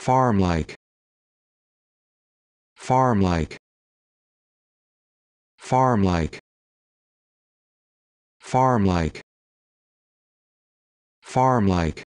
farm-like. Farm-like. Farm-like. Farm-like. Farm-like.